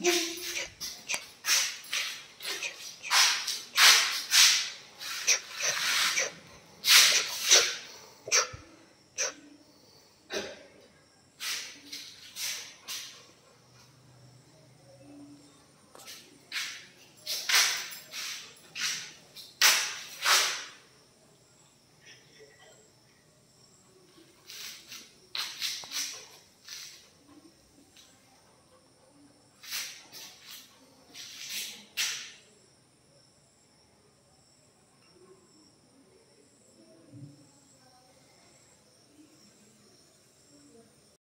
Yeah.